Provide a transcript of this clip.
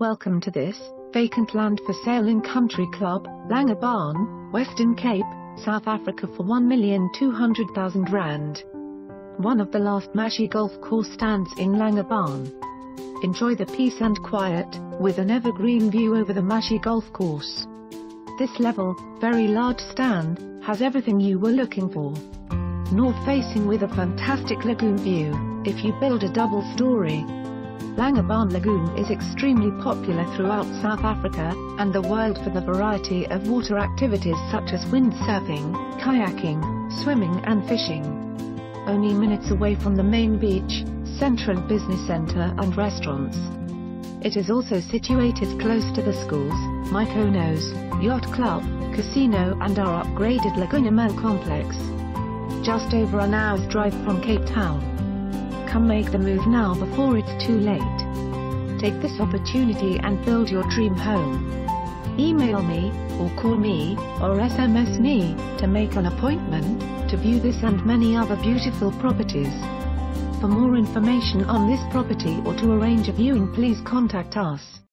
Welcome to this, vacant land for sale in Country Club, Langebaan, Western Cape, South Africa for 1,200,000 Rand. One of the last Mashie golf course stands in Langebaan. Enjoy the peace and quiet, with an evergreen view over the Mashie golf course. This level, very large stand, has everything you were looking for. North facing with a fantastic lagoon view, if you build a double story. Langebaan Lagoon is extremely popular throughout South Africa and the world for the variety of water activities such as windsurfing, kayaking, swimming and fishing. Only minutes away from the main beach, central business center and restaurants. It is also situated close to the schools, Mykonos, yacht club, casino and our upgraded Laguna Mall complex. Just over an hour's drive from Cape Town. Come make the move now before it's too late. Take this opportunity and build your dream home. Email me, or call me, or SMS me, to make an appointment, to view this and many other beautiful properties. For more information on this property or to arrange a viewing please contact us.